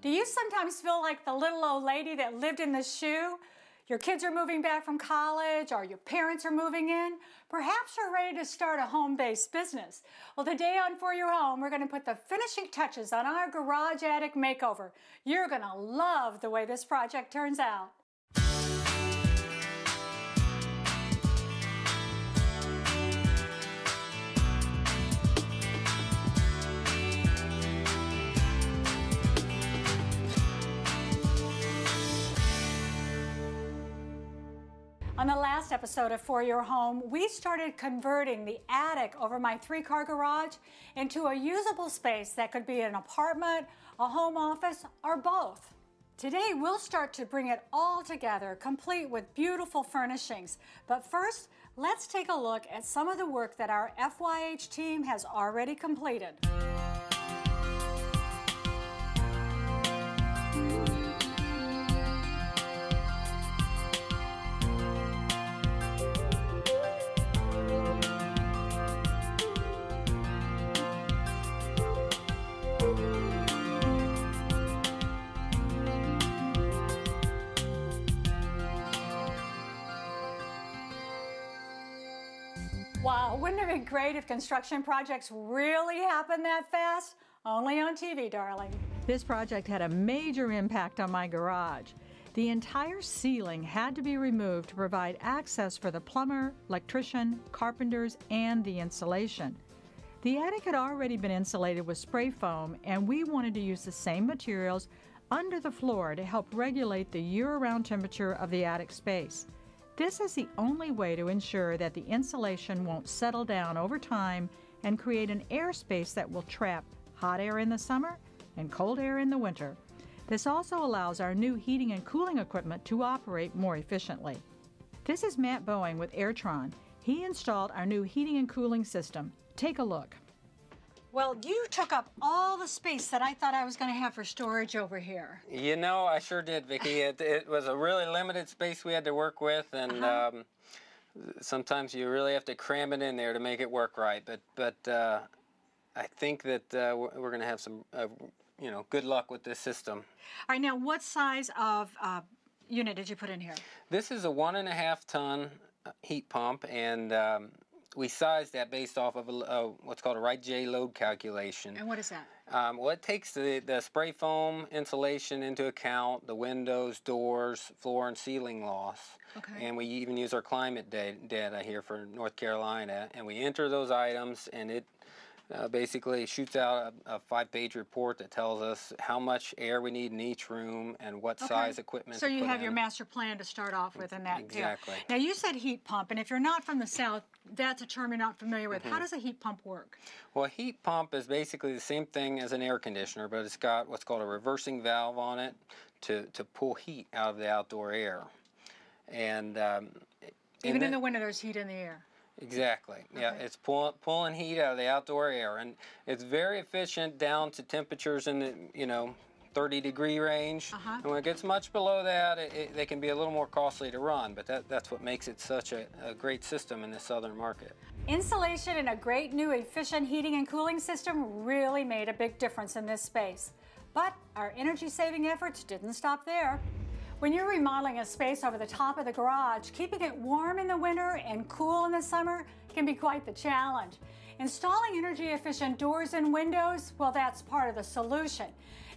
Do you sometimes feel like the little old lady that lived in the shoe? Your kids are moving back from college or your parents are moving in. Perhaps you're ready to start a home-based business. Well, today on For Your Home, we're going to put the finishing touches on our garage attic makeover. You're going to love the way this project turns out. On the last episode of For Your Home, we started converting the attic over my three car garage into a usable space that could be an apartment, a home office, or both. Today, we'll start to bring it all together, complete with beautiful furnishings. But first, let's take a look at some of the work that our FYH team has already completed. Great if construction projects really happen that fast? Only on TV, darling. This project had a major impact on my garage. The entire ceiling had to be removed to provide access for the plumber, electrician, carpenters, and the insulation. The attic had already been insulated with spray foam, and we wanted to use the same materials under the floor to help regulate the year round temperature of the attic space. This is the only way to ensure that the insulation won't settle down over time and create an airspace that will trap hot air in the summer and cold air in the winter. This also allows our new heating and cooling equipment to operate more efficiently. This is Matt Boeing with Airtron. He installed our new heating and cooling system. Take a look. Well, you took up all the space that I thought I was going to have for storage over here. You know, I sure did, Vicki. it, it was a really limited space we had to work with, and uh-huh. um, sometimes you really have to cram it in there to make it work right. But but uh, I think that uh, we're, we're going to have some, uh, you know, good luck with this system. All right, now what size of uh, unit did you put in here? This is a one and a half ton uh, heat pump, and um, we size that based off of a, a, what's called a right J load calculation. And what is that? Um, well, it takes the, the spray foam insulation into account, the windows, doors, floor, and ceiling loss. Okay. And we even use our climate data here for North Carolina, and we enter those items, and it uh, basically shoots out a, a five-page report that tells us how much air we need in each room and what okay. size equipment. So you have in. your master plan to start off with in that. Exactly. Deal. Now you said heat pump, and if you're not from the south, that's a term you're not familiar with. Mm -hmm. How does a heat pump work? Well, a heat pump is basically the same thing as an air conditioner, but it's got what's called a reversing valve on it to to pull heat out of the outdoor air, and um, even in the winter, there's heat in the air. Exactly. Okay. Yeah, it's pull, pulling heat out of the outdoor air, and it's very efficient down to temperatures in the you know 30 degree range. Uh -huh. And when it gets much below that, it, it, they can be a little more costly to run, but that, that's what makes it such a, a great system in the southern market. Insulation and a great new efficient heating and cooling system really made a big difference in this space. But our energy saving efforts didn't stop there. When you're remodeling a space over the top of the garage, keeping it warm in the winter and cool in the summer can be quite the challenge. Installing energy efficient doors and windows, well, that's part of the solution.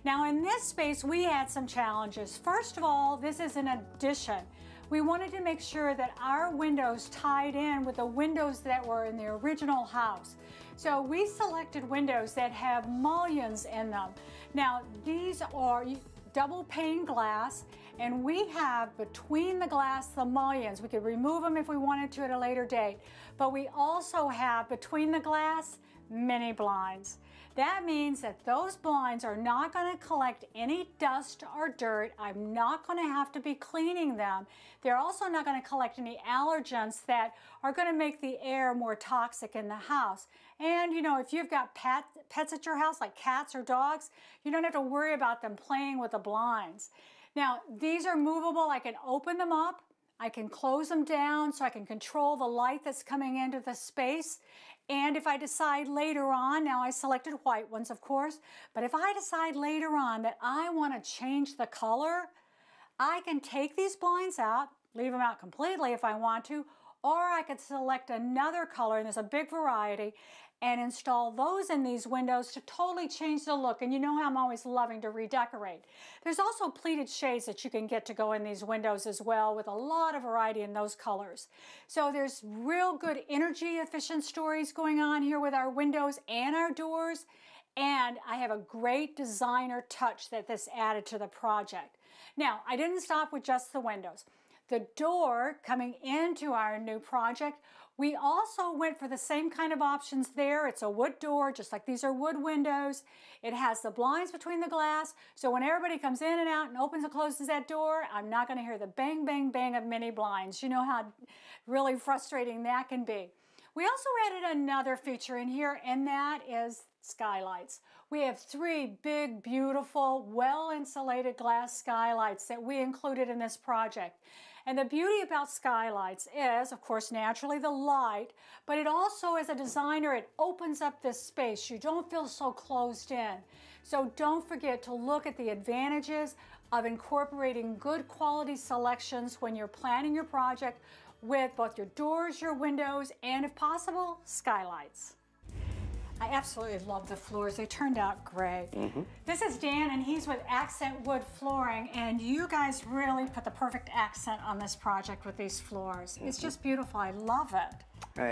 Now in this space, we had some challenges. First of all, this is an addition. We wanted to make sure that our windows tied in with the windows that were in the original house. So we selected windows that have mullions in them. Now these are double pane glass and we have between the glass the mullions. We could remove them if we wanted to at a later date, but we also have between the glass mini blinds. That means that those blinds are not going to collect any dust or dirt. I'm not going to have to be cleaning them. They're also not going to collect any allergens that are going to make the air more toxic in the house. And you know, if you've got pet, pets at your house like cats or dogs, you don't have to worry about them playing with the blinds. Now, these are movable. I can open them up I can close them down so I can control the light that's coming into the space. And if I decide later on, now I selected white ones, of course, but if I decide later on that I want to change the color, I can take these blinds out, leave them out completely if I want to, or I could select another color, and there's a big variety, and install those in these windows to totally change the look. And you know how I'm always loving to redecorate. There's also pleated shades that you can get to go in these windows as well with a lot of variety in those colors. So there's real good energy efficient stories going on here with our windows and our doors. And I have a great designer touch that this added to the project. Now, I didn't stop with just the windows. The door coming into our new project we also went for the same kind of options there. It's a wood door, just like these are wood windows. It has the blinds between the glass, so when everybody comes in and out and opens and closes that door, I'm not gonna hear the bang, bang, bang of mini blinds. You know how really frustrating that can be. We also added another feature in here, and that is skylights. We have three big, beautiful, well-insulated glass skylights that we included in this project. And the beauty about skylights is, of course, naturally the light, but it also, as a designer, it opens up this space. You don't feel so closed in. So don't forget to look at the advantages of incorporating good quality selections when you're planning your project with both your doors, your windows, and if possible, skylights. I absolutely love the floors. They turned out great. Mm -hmm. This is Dan, and he's with Accent Wood Flooring, and you guys really put the perfect accent on this project with these floors. Mm -hmm. It's just beautiful. I love it.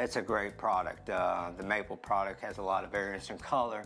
It's a great product. Uh, the maple product has a lot of variance in color.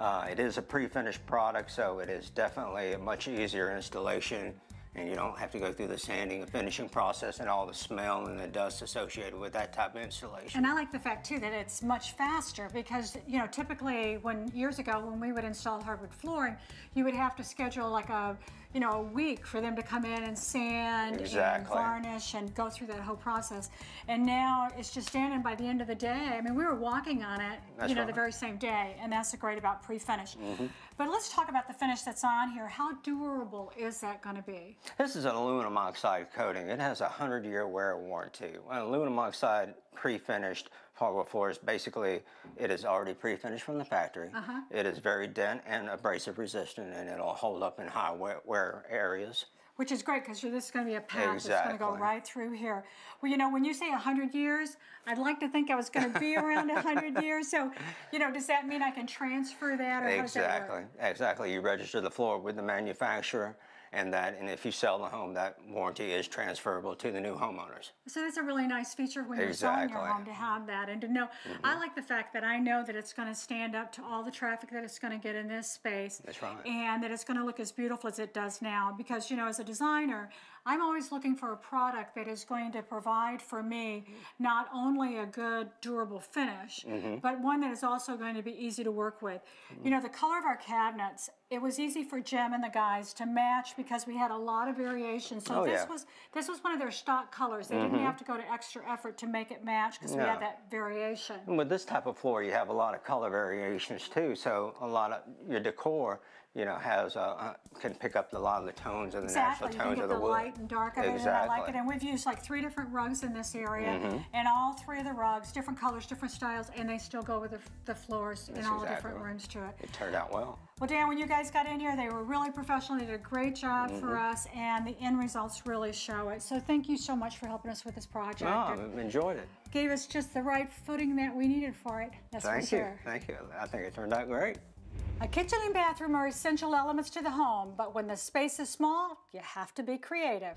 Uh, it is a pre-finished product, so it is definitely a much easier installation and you don't have to go through the sanding and finishing process and all the smell and the dust associated with that type of installation. And I like the fact too that it's much faster because you know typically when years ago when we would install hardwood flooring you would have to schedule like a you know, a week for them to come in and sand exactly. and varnish and go through that whole process. And now it's just standing by the end of the day. I mean, we were walking on it, that's you know, right. the very same day, and that's the great about pre-finish. Mm -hmm. But let's talk about the finish that's on here. How durable is that going to be? This is an aluminum oxide coating. It has a 100-year wear warranty. An aluminum oxide pre-finished hardwood floors, basically, it is already pre-finished from the factory. Uh -huh. It is very dent and abrasive resistant, and it'll hold up in high wear areas. Which is great because this is going to be a path exactly. that's going to go right through here. Well, you know, when you say 100 years, I'd like to think I was going to be around 100 years. So, you know, does that mean I can transfer that? Or exactly. Exactly. You register the floor with the manufacturer and that and if you sell the home, that warranty is transferable to the new homeowners. So that's a really nice feature when you're selling your home to have that and to know. Mm -hmm. I like the fact that I know that it's going to stand up to all the traffic that it's going to get in this space. That's right. And that it's going to look as beautiful as it does now because you know as a designer, I'm always looking for a product that is going to provide for me not only a good durable finish, mm -hmm. but one that is also going to be easy to work with. Mm -hmm. You know, the color of our cabinets, it was easy for Jim and the guys to match because we had a lot of variation. So oh, this yeah. was this was one of their stock colors. They mm -hmm. didn't mm-hmm. have to go to extra effort to make it match because no. we had that variation. And with this type of floor, you have a lot of color variations too. So a lot of your decor you know, has a, can pick up a lot of the tones and the exactly. natural tones of the, the wood. light and dark of exactly. it, and I like it. And we've used like three different rugs in this area, mm -hmm. and all three of the rugs, different colors, different styles, and they still go with the, the floors That's in all exactly different rooms to it. It turned out well. Well, Dan, when you guys got in here, they were really professional. They did a great job mm -hmm. for mm-hmm. us, and the end results really show it. So thank you so much for helping us with this project. Oh, I've enjoyed it. Gave us just the right footing that we needed for it. That's thank for you. Thank you. I think it turned out great. A kitchen and bathroom are essential elements to the home, but when the space is small, you have to be creative.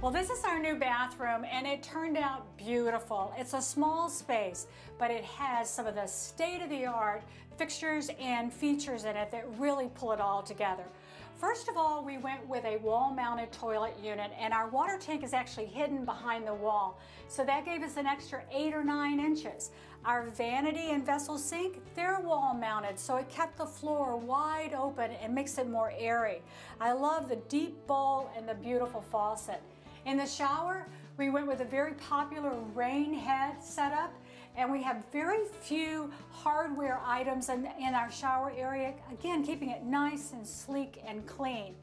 Well, this is our new bathroom, and it turned out beautiful. It's a small space, but it has some of the state-of-the-art fixtures and features in it that really pull it all together. First of all, we went with a wall-mounted toilet unit and our water tank is actually hidden behind the wall. So that gave us an extra eight or nine inches. Our vanity and vessel sink, they're wall-mounted, so it kept the floor wide open and makes it more airy. I love the deep bowl and the beautiful faucet. In the shower, we went with a very popular rain head setup and we have very few hardware items in, in our shower area, again, keeping it nice and sleek and clean.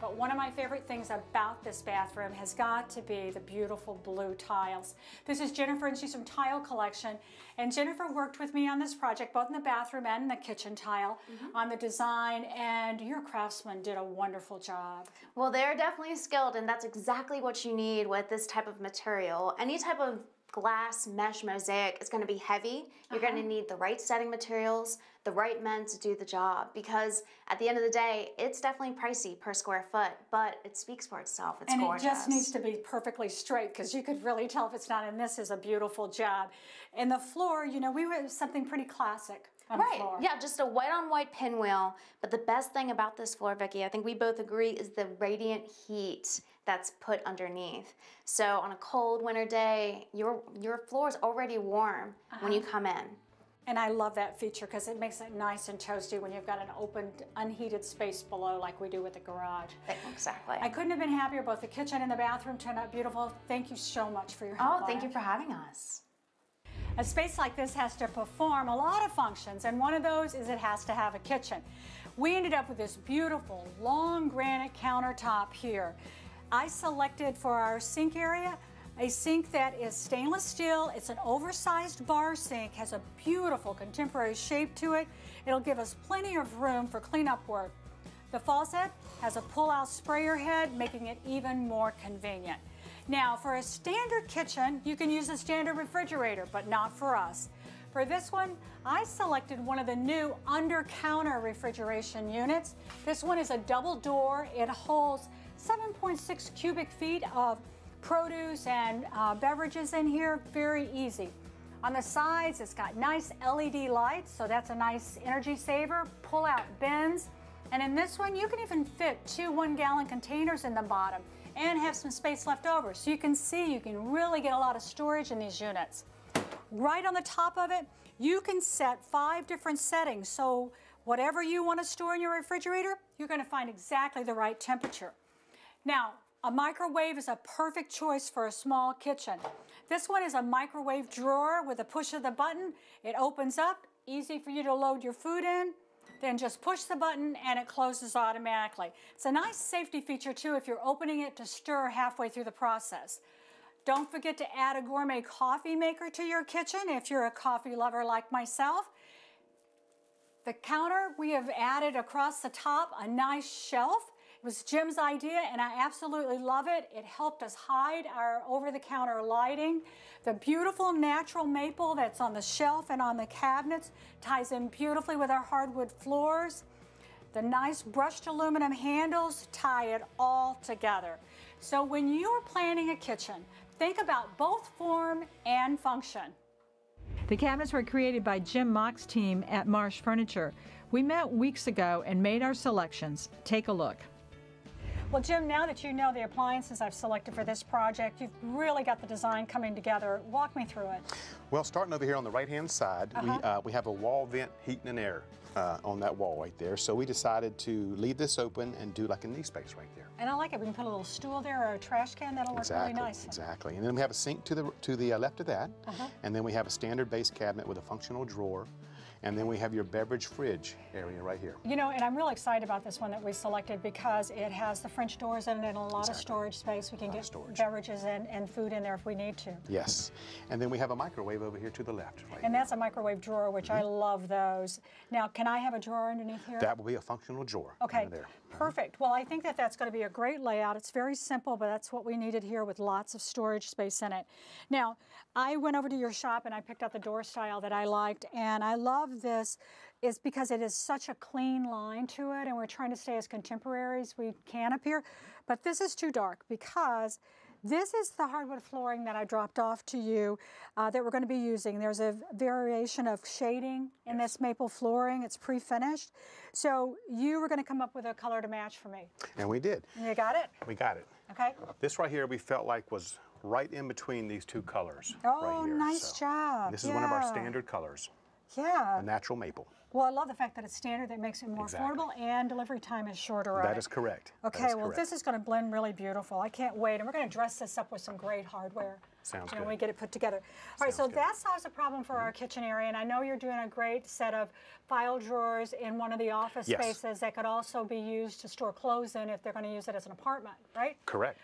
but one of my favorite things about this bathroom has got to be the beautiful blue tiles. This is Jennifer and she's from Tile Collection. And Jennifer worked with me on this project, both in the bathroom and in the kitchen tile, mm -hmm. on the design, and your craftsmen did a wonderful job. Well, they're definitely skilled, and that's exactly what you need with this type of material. Any type of glass mesh mosaic is going to be heavy. You're uh-huh. going to need the right setting materials, the right men to do the job because at the end of the day, it's definitely pricey per square foot, but it speaks for itself. It's and gorgeous. it just needs to be perfectly straight because you could really tell if it's not. And this is a beautiful job. And the floor, you know, we went something pretty classic. right. Yeah, just a white on white pinwheel. But the best thing about this floor, Vicki, I think we both agree, is the radiant heat that's put underneath. So on a cold winter day, your your floor is already warm uh -huh. when you uh-huh. come in. And I love that feature because it makes it nice and toasty when you've got an open, unheated space below like we do with the garage. Exactly. I couldn't have been happier. Both the kitchen and the bathroom turned out beautiful. Thank you so much for your help. Oh, thank you for having us. A space like this has to perform a lot of functions, and one of those is it has to have a kitchen. We ended up with this beautiful long granite countertop here. I selected for our sink area a sink that is stainless steel. It's an oversized bar sink, has a beautiful contemporary shape to it. It'll give us plenty of room for cleanup work. The faucet has a pull-out sprayer head, making it even more convenient. Now, for a standard kitchen, you can use a standard refrigerator, but not for us. For this one, I selected one of the new under-counter refrigeration units. This one is a double door. It holds 7.6 cubic feet of produce and uh, beverages in here, very easy. On the sides, it's got nice LED lights, so that's a nice energy saver. Pull out bins. And in this one, you can even fit two one gallon containers in the bottom and have some space left over. So you can see you can really get a lot of storage in these units. Right on the top of it, you can set five different settings. So whatever you want to store in your refrigerator, you're going to find exactly the right temperature. Now, a microwave is a perfect choice for a small kitchen. This one is a microwave drawer with a push of the button. It opens up, easy for you to load your food in. Then just push the button and it closes automatically. It's a nice safety feature too if you're opening it to stir halfway through the process. Don't forget to add a gourmet coffee maker to your kitchen if you're a coffee lover like myself. The counter, we have added across the top a nice shelf was Jim's idea and I absolutely love it. It helped us hide our over-the-counter lighting. The beautiful natural maple that's on the shelf and on the cabinets ties in beautifully with our hardwood floors. The nice brushed aluminum handles tie it all together. So when you are planning a kitchen, think about both form and function. The cabinets were created by Jim Mock's team at Marsh Furniture. We met weeks ago and made our selections. Take a look. Well, Jim, now that you know the appliances I've selected for this project, you've really got the design coming together. Walk me through it. Well, starting over here on the right-hand side, uh -huh. we, uh-huh. uh, we have a wall vent heating and air uh, on that wall right there. So we decided to leave this open and do like a knee space right there. And I like it. We can put a little stool there or a trash can. That'll exactly, look really nice. Exactly. And then we have a sink to the to the uh, left of that. -huh. And then we have a standard base cabinet with a functional drawer. And then we have your beverage fridge area right here. You know, and I'm really excited about this one that we selected because it has the French doors in it and a lot exactly. of storage space. We can get beverages and, and food in there if we need to. Yes. And then we have a microwave over here to the left. Right and that's a microwave drawer, which mm -hmm. I mm-hmm. love those. Now, can I have a drawer underneath here? That will be a functional drawer. Okay. there. Perfect. Well, I think that that's going to be a great layout. It's very simple, but that's what we needed here with lots of storage space in it. Now, I went over to your shop and I picked out the door style that I liked, and I love this is because it is such a clean line to it, and we're trying to stay as contemporary as we can up here. But this is too dark because this is the hardwood flooring that I dropped off to you uh, that we're going to be using. There's a variation of shading in yes. this maple flooring. It's pre-finished. So you were going to come up with a color to match for me. And we did. You got it? We got it. Okay. This right here we felt like was right in between these two colors. Oh, right here. nice so job. This is yeah. one of our standard colors. Yeah. A natural maple. Well, I love the fact that it's standard. That makes it more exactly. affordable, and delivery time is shorter. That is correct. Okay, is well, correct. this is going to blend really beautiful. I can't wait, and we're going to dress this up with some great hardware. Sounds you know, good. when we get it put together. All right, so Sounds good. Mm-hmm. that solves a problem for our kitchen area, and I know you're doing a great set of file drawers in one of the office Yes. spaces that could also be used to store clothes in if they're going to use it as an apartment, right? Correct.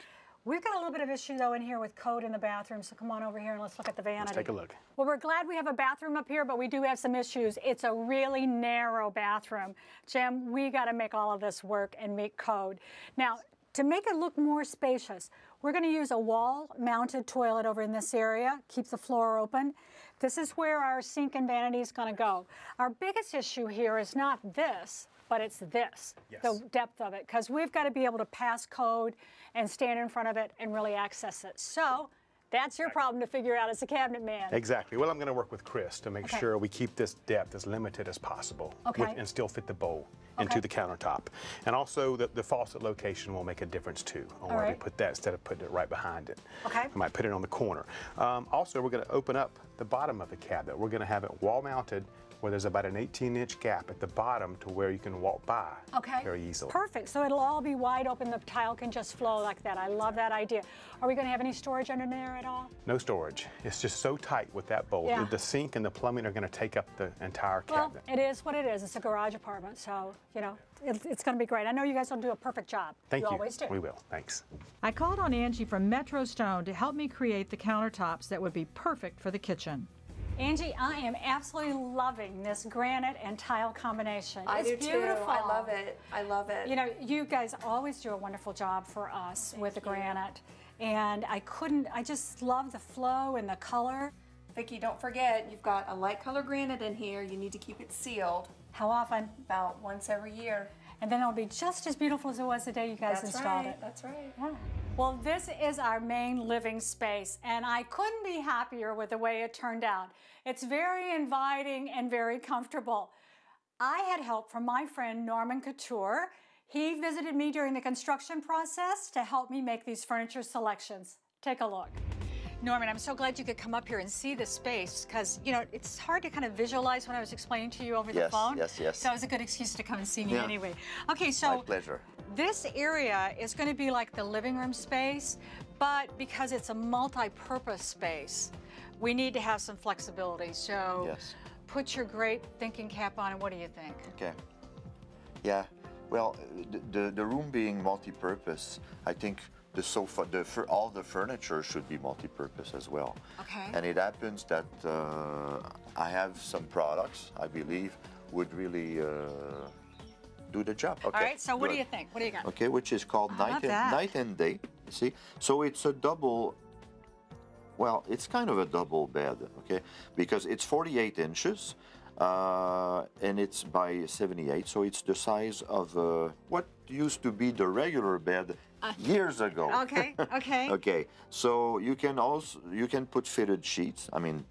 We've got a little bit of issue though in here with code in the bathroom, so come on over here and let's look at the vanity. take a look. Well, we're glad we have a bathroom up here, but we do have some issues. It's a really narrow bathroom. Jim, we got to make all of this work and meet code. Now, to make it look more spacious, we're going to use a wall-mounted toilet over in this area, keep the floor open. This is where our sink and vanity is going to go. Our biggest issue here is not this, but it's this, Yes. the depth of it, because we've got to be able to pass code and stand in front of it and really access it. So that's your problem to figure out as a cabinet man. Exactly. Well, I'm going to work with Chris to make Okay. sure we keep this depth as limited as possible Okay. and still fit the bowl into the countertop. And also, the, the faucet location will make a difference too on All where we put that instead of putting it right behind it. Okay. I might put it on the corner. Um, also, we're going to open up the bottom of the cabinet. We're going to have it wall mounted where there's about an 18 inch gap at the bottom to where you can walk by Okay. very easily. Perfect. So it'll all be wide open. The tile can just flow like that. I love that idea. Are we going to have any storage under there at all? No storage. It's just so tight with that bowl. Yeah. The sink and the plumbing are going to take up the entire cabinet. Well, cabinet. it is what it is. It's a garage apartment, so you know it, it's going to be great. I know you guys will do a perfect job. Thank you. always do. We will. Thanks. I called on Angie from Metro Stone to help me create the countertops that would be perfect for the kitchen. Angie, I am absolutely loving this granite and tile combination. I it's do beautiful. too. I love it. I love it. You know, you guys always do a wonderful job for us with the granite. And I couldn't, I just love the flow and the color. Vicki, don't forget, you've got a light color granite in here. You need to keep it sealed How often? about once every year. And then it'll be just as beautiful as it was the day you guys That's installed right. it. That's right. Yeah. Well, this is our main living space, and I couldn't be happier with the way it turned out. It's very inviting and very comfortable. I had help from my friend Norman Couture. He visited me during the construction process to help me make these furniture selections. Take a look. Norman, I'm so glad you could come up here and see the space because, you know, it's hard to kind of visualize when I was explaining to you over the Yes, phone. yes, yes. So it was a good excuse to come and see me Yeah. anyway. Okay, so My pleasure. this area is going to be like the living room space, but because it's a multi-purpose space, we need to have some flexibility. So Yes. put your great thinking cap on and what do you think? Okay. Yeah. Well, the, the, the room being multi-purpose, I think the sofa, the fur, all the furniture should be multi-purpose as well. Okay. And it happens that uh, I have some products I believe would really uh, do the job. Okay. All right, so what do you think? What do you got? Okay, which is called night and, night and day. You see, so it's a double. Well, it's kind of a double bed, okay, because it's 48 inches, uh, and it's by 78, so it's the size of uh, what used to be the regular bed years ago. Okay, okay. Okay, so you can also you can put fitted sheets. I mean,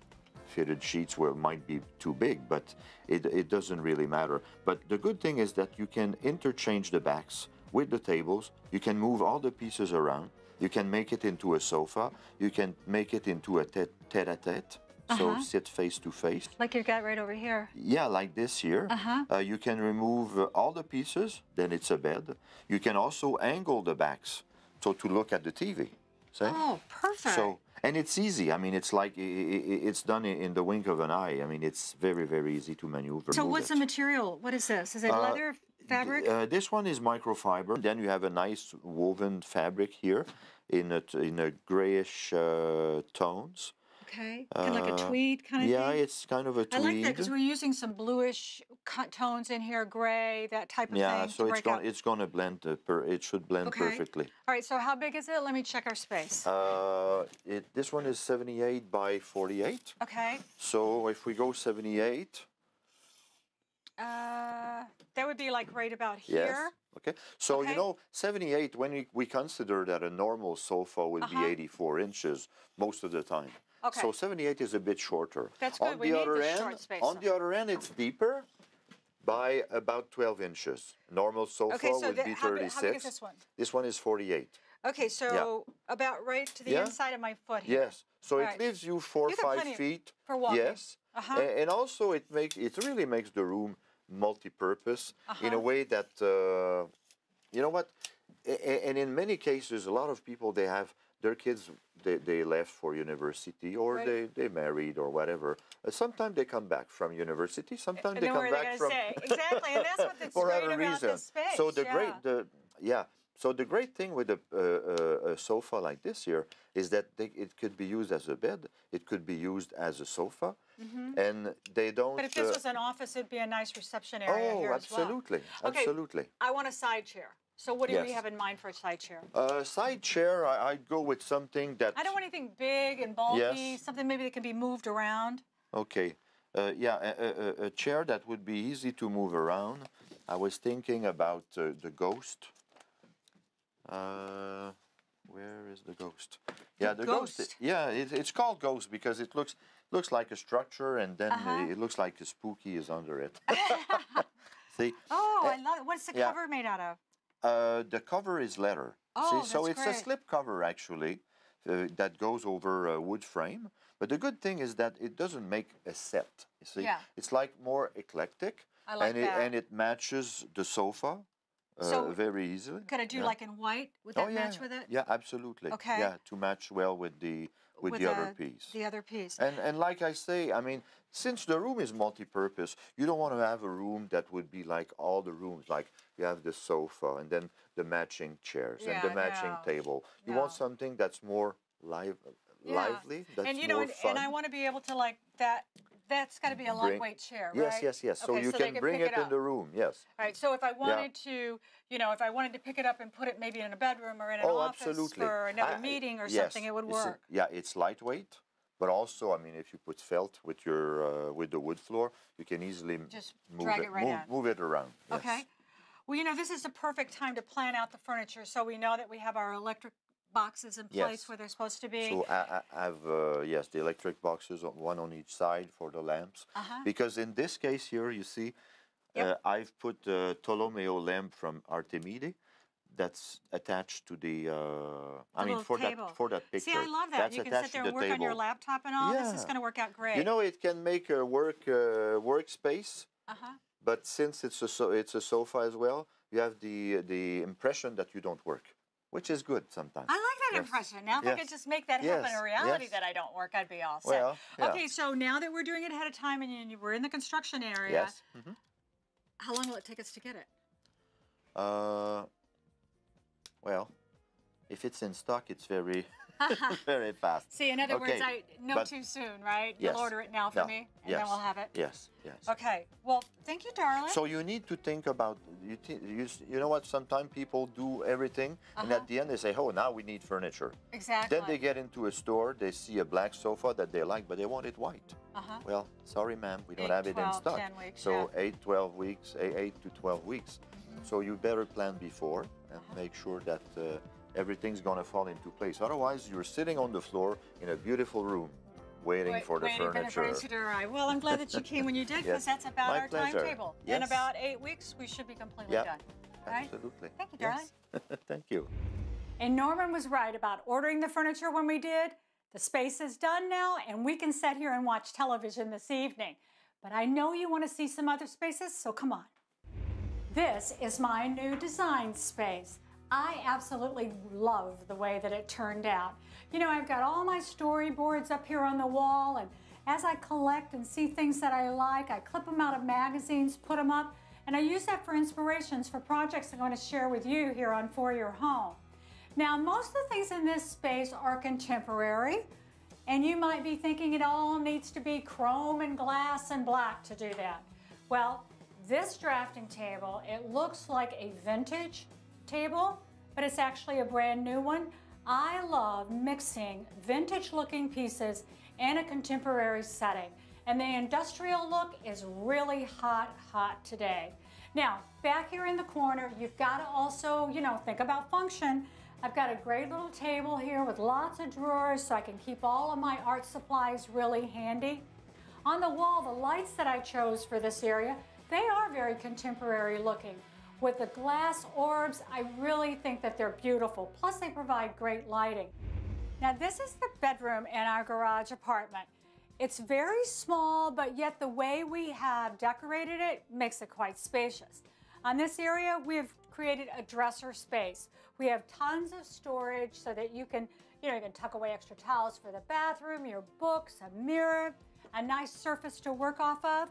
fitted sheets were might be too big, but it, it doesn't really matter. But the good thing is that you can interchange the backs with the tables. You can move all the pieces around. You can make it into a sofa. You can make it into a tete tete a tete. So sit face to face. Like you've got right over here. Yeah, like this here. Uh-huh. Uh, you can remove uh, all the pieces, then it's a bed. You can also angle the backs, so to look at the TV. See? Oh, perfect. So, and it's easy. I mean, it's like it's done in the wink of an eye. I mean, it's very, very easy to maneuver. So what's it. the material? What is this? Is it leather, fabric? Uh, this one is microfiber. Then you have a nice woven fabric here in a, in a grayish uh, tones. Okay. Kind of like a uh, tweed kind of yeah, thing? it's kind of a tweed. I like that because we're using some bluish tones in here, gray, that type of yeah, thing. Yeah, so it's going it's going to blend. Uh, per, it should blend Okay. perfectly. All right, so how big is it? Let me check our space. Uh, it, this one is 78 by 48. okay. So if we go 78, Uh, that would be like right about here. yes. Okay. So Okay. you know, 78 when we, we consider that a normal sofa would Uh-huh. be 84 inches most of the time. Okay. So 78 is a bit shorter. That's On good. We the need other the end, short space, on the other end, it's deeper by about 12 inches. Normal sofa Okay, so would the- be 36. how big is this one? This one is 48. Okay, so about right to the Yeah. inside of my foot here. Yes. So All it right. leaves you four You five feet. for walking. Yes. Uh-huh. And also it makes it really makes the room multi-purpose in a Uh-huh. way that uh, you know what. And in many cases, a lot of people they have their kids they, they left for university or Right. they, they married or whatever. Uh, sometimes they come back from university. Sometimes they come back from say? Exactly, and that's what that's for great other reason. space, So the yeah. great the yeah. So the great thing with a, uh, a sofa like this here is that they, it could be used as a bed. It could be used as a sofa, and they don't. But if this uh, was an office, it'd be a nice reception area oh, here as well. absolutely, Okay. absolutely. I want a side chair. So what do we have in mind for a side chair? Uh, side chair, I, I'd go with something that. I don't want anything big and bulky. Yes. Something maybe that can be moved around. Okay. Uh, yeah, a, a, a- chair that would be easy to move around. I was thinking about uh, the ghost. Uh, where is the ghost? Yeah, the, ghost. ghost. yeah, it, it's called ghost because it looks looks like a structure, and then Uh-huh. uh, it looks like a spooky is under it. See, Oh, I love it. What's the yeah. cover made out of? Uh, the cover is leather. Oh, See, so it's great. a slip cover actually uh, that goes over a wood frame. But the good thing is that it doesn't make a set. You see, Yeah. it's like more eclectic, I like and it that. and it matches the sofa uh, So, very easily. Could I do yeah. like in white? Would Oh that yeah, match with it? yeah, absolutely. Okay. Yeah, to match well with the with, the other piece. The other piece. And and like I say, I mean, since the room is multi-purpose, you don't want to have a room that would be like all the rooms. Like you have the sofa and then the matching chairs and the matching no, table. You no. want something that's more live, Yeah. lively. That's and you know, and, and I want to be able to like that. That's got to be a lightweight chair, yes, right? yes, yes. Yes. So Okay, you they can bring pick it, in the room. Yes. All right. So if I wanted to, you know, if I wanted to pick it up and put it maybe in a bedroom or in an oh, office absolutely. for another I- meeting or yes, something, it would it's a- work. yeah, it's lightweight, but also, I mean, if you put felt with your uh, with the wood floor, you can easily Just move drag it, it right move, move it around. yes. Okay. Well, you know, this is the perfect time to plan out the furniture so we know that we have our electric boxes in place Yes. where they're supposed to be. So I, I have uh, yes the electric boxes, one on each side for the lamps. Uh-huh. Because in this case here, you see, Yep. uh, I've put the Tolomeo lamp from Artemide. That's attached to the. Uh, I The mean, for table. that for that picture. See, I love that. That's you can sit there and the work on your laptop and all. This is going to work out great. You know, it can make a work uh, workspace, uh-huh. but since it's a so it's a sofa as well, you have the the impression that you don't work, which is good sometimes. I like that Yes. impression. Now, if I could just make that happen Yes. in reality Yes. that I don't work, I'd be all set. Well, yeah. Okay, so now that we're doing it ahead of time and you- we're in the construction area, Yes. mhm. how long will it take us to get it? Uh, well, if it's in stock, it's very, very fast. See, in other words, I no but- too soon, right? You'll order it now for No, me, and then we'll have it. Yes, yes. Okay. Well, thank you, darling. So you need to think about you. You, you know what? Sometimes people do everything, and Uh-huh. at the end they say, "Oh, now we need furniture." exactly. Then they get into a store, they see a black sofa that they like, but they want it white. Uh-huh. Well, sorry, ma'am, we don't Eight, have it in stock. 10 weeks, so yeah. Eight, 12 weeks, eh, eight to 12 weeks. So you better plan before and Uh-huh. make sure that uh, everything's gonna fall into place. Otherwise, you're sitting on the floor in a beautiful room, waiting Wait- for the waiting furniture. for the furniture to arrive. Well, I'm glad that you came when you did, because Yes. that's about My our pleasure. timetable. In about eight weeks, we should be completely Yep. done. Right? Absolutely. Thank you, Yes. Thank you. And Norman was right about ordering the furniture when we did. The space is done now, and we can sit here and watch television this evening. But I know you want to see some other spaces, so come on. This is my new design space. I absolutely love the way that it turned out. You know, I've got all my storyboards up here on the wall, and as I collect and see things that I like, I clip them out of magazines, put them up, and I use that for inspirations for projects I'm going to share with you here on For Your Home. Now, most of the things in this space are contemporary, and you might be thinking it all needs to be chrome and glass and black to do that. Well, this drafting table, it looks like a vintage table, but it's actually a brand new one. I love mixing vintage looking pieces in a contemporary setting. And the industrial look is really hot, hot today. Now, back here in the corner, you've got to also, you know, think about function. I've got a great little table here with lots of drawers so I can keep all of my art supplies really handy. On the wall, the lights that I chose for this area, they are very contemporary looking. With the glass orbs, I really think that they're beautiful. Plus, they provide great lighting. Now, this is the bedroom in our garage apartment. It's very small, but yet the way we have decorated it makes it quite spacious. On this area, we have created a dresser space. We have tons of storage so that you can, You know, you can tuck away extra towels for the bathroom, your books, a mirror, a nice surface to work off of.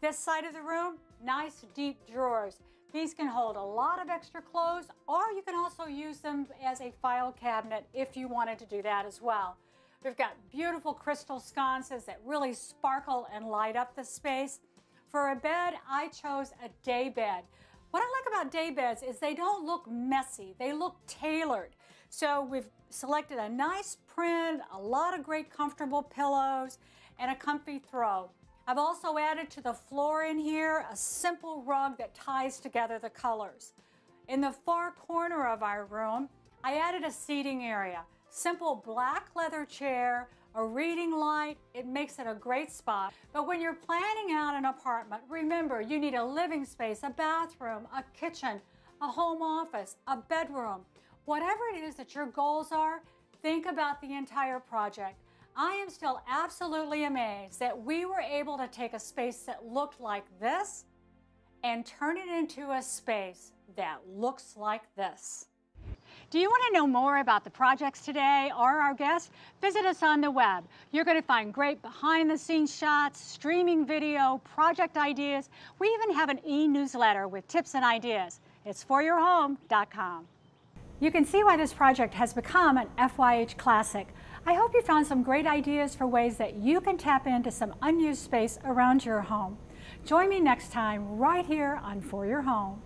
This side of the room, nice deep drawers. These can hold a lot of extra clothes, or you can also use them as a file cabinet if you wanted to do that as well. We've got beautiful crystal sconces that really sparkle and light up the space. For a bed, I chose a day bed. What I like about day beds is they don't look messy, they look tailored. So we've selected a nice print, a lot of great comfortable pillows, and a comfy throw. I've also added to the floor in here a simple rug that ties together the colors. In the far corner of our room, I added a seating area. Simple black leather chair, a reading light, it makes it a great spot. But when you're planning out an apartment, remember you need a living space, a bathroom, a kitchen, a home office, a bedroom. Whatever it is that your goals are, think about the entire project. I am still absolutely amazed that we were able to take a space that looked like this and turn it into a space that looks like this. Do you want to know more about the projects today or our guests? Visit us on the web. You're going to find great behind the scenes shots, streaming video, project ideas. We even have an e-newsletter with tips and ideas. It's foryourhome.com. You can see why this project has become an FYH classic. I hope you found some great ideas for ways that you can tap into some unused space around your home. Join me next time right here on For Your Home.